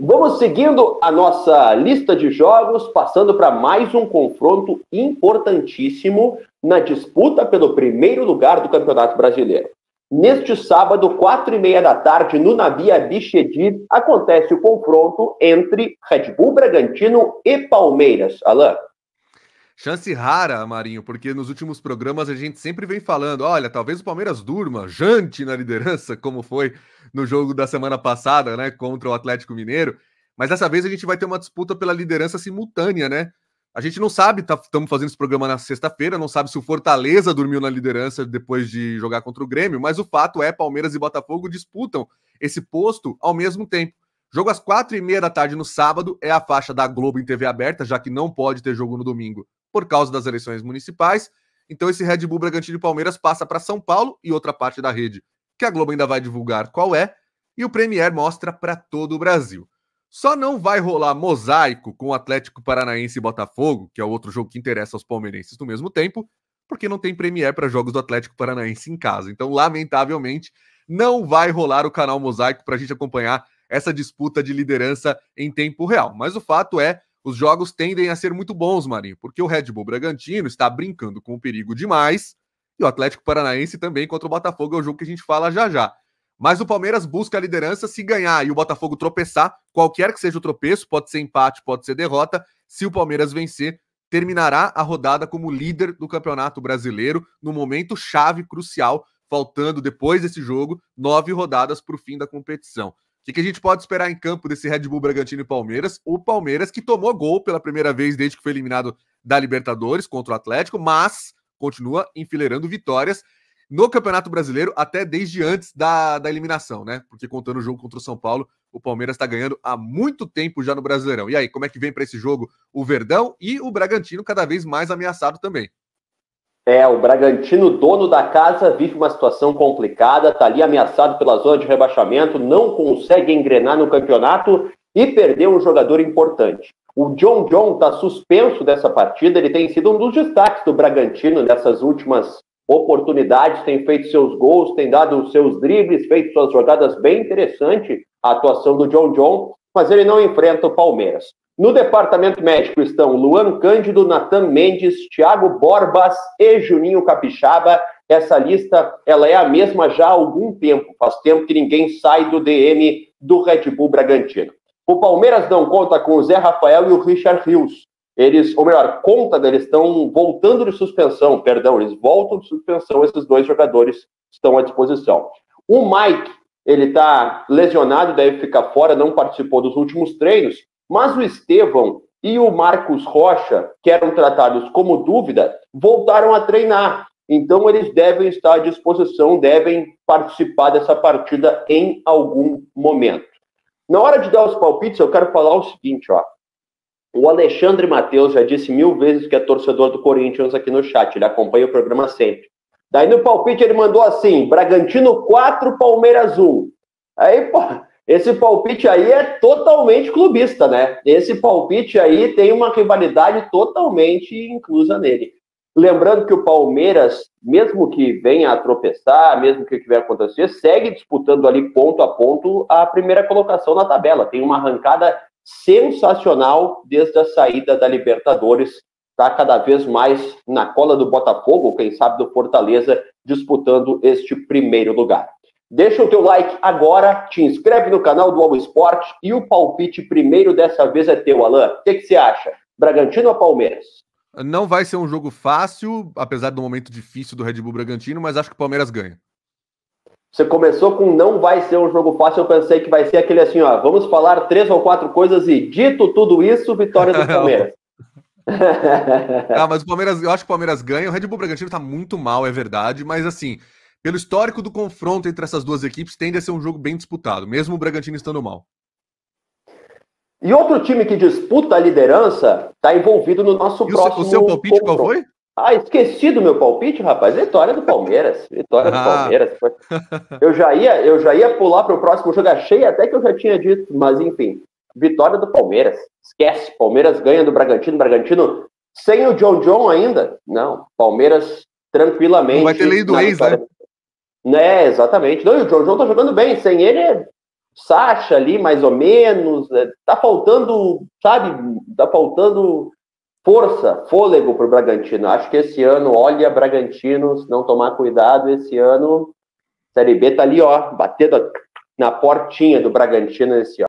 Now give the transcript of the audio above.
Vamos seguindo a nossa lista de jogos, passando para mais um confronto importantíssimo na disputa pelo primeiro lugar do Campeonato Brasileiro. Neste sábado, quatro e meia da tarde, no Navia Bichedi, acontece o confronto entre Red Bull Bragantino e Palmeiras. Alain. Chance rara, Marinho, porque nos últimos programas a gente sempre vem falando: olha, talvez o Palmeiras durma, jante na liderança, como foi no jogo da semana passada, né, contra o Atlético Mineiro. Mas dessa vez a gente vai ter uma disputa pela liderança simultânea, né? A gente não sabe, estamos tá, fazendo esse programa na sexta-feira, não sabe se o Fortaleza dormiu na liderança depois de jogar contra o Grêmio, mas o fato é Palmeiras e Botafogo disputam esse posto ao mesmo tempo. Jogo às quatro e meia da tarde no sábado é a faixa da Globo em TV aberta, já que não pode ter jogo no domingo por causa das eleições municipais. Então esse Red Bull Bragantino e Palmeiras passa para São Paulo e outra parte da rede, que a Globo ainda vai divulgar qual é, e o Premier mostra para todo o Brasil. Só não vai rolar mosaico com o Atlético Paranaense e Botafogo, que é o outro jogo que interessa aos palmeirenses no mesmo tempo, porque não tem Premier para jogos do Atlético Paranaense em casa. Então, lamentavelmente, não vai rolar o canal Mosaico para a gente acompanhar essa disputa de liderança em tempo real. Mas o fato é os jogos tendem a ser muito bons, Marinho, porque o Red Bull Bragantino está brincando com o perigo demais e o Atlético Paranaense também contra o Botafogo é o jogo que a gente fala já já. Mas o Palmeiras busca a liderança se ganhar e o Botafogo tropeçar, qualquer que seja o tropeço, pode ser empate, pode ser derrota. Se o Palmeiras vencer, terminará a rodada como líder do Campeonato Brasileiro no momento chave crucial, faltando depois desse jogo nove rodadas para o fim da competição. O que, a gente pode esperar em campo desse Red Bull Bragantino e Palmeiras? O Palmeiras que tomou gol pela primeira vez desde que foi eliminado da Libertadores contra o Atlético, mas continua enfileirando vitórias no Campeonato Brasileiro até desde antes da, da eliminação, né? Porque contando o jogo contra o São Paulo, o Palmeiras está ganhando há muito tempo já no Brasileirão. E aí, como é que vem para esse jogo o Verdão e o Bragantino cada vez mais ameaçado também? É, o Bragantino, dono da casa, vive uma situação complicada, está ali ameaçado pela zona de rebaixamento, não consegue engrenar no campeonato e perdeu um jogador importante. O John John está suspenso dessa partida, ele tem sido um dos destaques do Bragantino nessas últimas oportunidades, tem feito seus gols, tem dado seus dribles, feito suas jogadas bem interessante a atuação do John John, mas ele não enfrenta o Palmeiras. No departamento médico estão Luan Cândido, Natan Mendes, Thiago Borbas e Juninho Capixaba. Essa lista ela é a mesma já há algum tempo. Faz tempo que ninguém sai do DM do Red Bull Bragantino. O Palmeiras não conta com o Zé Rafael e o Richard Rios. Eles, ou melhor, conta deles estão voltando de suspensão, perdão, eles voltam de suspensão, esses dois jogadores estão à disposição. O Mike, ele está lesionado, deve ficar fora, não participou dos últimos treinos, mas o Estevão e o Marcos Rocha, que eram tratados como dúvida, voltaram a treinar. Então, eles devem estar à disposição, devem participar dessa partida em algum momento. Na hora de dar os palpites, eu quero falar o seguinte, ó. O Alexandre Matheus já disse mil vezes que é torcedor do Corinthians aqui no chat, ele acompanha o programa sempre. Daí no palpite ele mandou assim: Bragantino 4, Palmeiras 1. Aí, pô, esse palpite aí é totalmente clubista, né? Esse palpite aí tem uma rivalidade totalmente inclusa nele. Lembrando que o Palmeiras, mesmo que venha a tropeçar, mesmo que vier acontecer, segue disputando ali ponto a ponto a primeira colocação na tabela. Tem uma arrancada sensacional desde a saída da Libertadores. Está cada vez mais na cola do Botafogo, quem sabe do Fortaleza, disputando este primeiro lugar. Deixa o teu like agora, te inscreve no canal do Alvo Esporte e o palpite primeiro dessa vez é teu, Alain. O que, que você acha? Bragantino ou Palmeiras? Não vai ser um jogo fácil, apesar do momento difícil do Red Bull Bragantino, mas acho que o Palmeiras ganha. Você começou com não vai ser um jogo fácil, eu pensei que vai ser aquele assim, ó, vamos falar três ou quatro coisas e dito tudo isso, vitória do Palmeiras. ah, mas o Palmeiras, eu acho que o Palmeiras ganha, o Red Bull Bragantino tá muito mal, é verdade, mas assim, pelo histórico do confronto entre essas duas equipes, tende a ser um jogo bem disputado, mesmo o Bragantino estando mal. E outro time que disputa a liderança está envolvido no nosso e próximo. O seu palpite confronto. qual foi? Ah, esqueci do meu palpite, rapaz. Vitória do Palmeiras. Vitória do ah. Palmeiras. Eu já ia, eu já ia pular para o próximo jogo. Achei até que eu já tinha dito, mas enfim. Vitória do Palmeiras. Esquece. Palmeiras ganha do Bragantino. Bragantino sem o John John ainda. Não. Palmeiras tranquilamente. Não vai ter lei do ex, né? É, exatamente. Não, e o João tá jogando bem. Sem ele, Sacha ali, mais ou menos. É, tá faltando, sabe? Tá faltando força, fôlego para o Bragantino. Acho que esse ano, olha, Bragantino, se não tomar cuidado, esse ano, Série B tá ali, ó, batendo na portinha do Bragantino esse ano.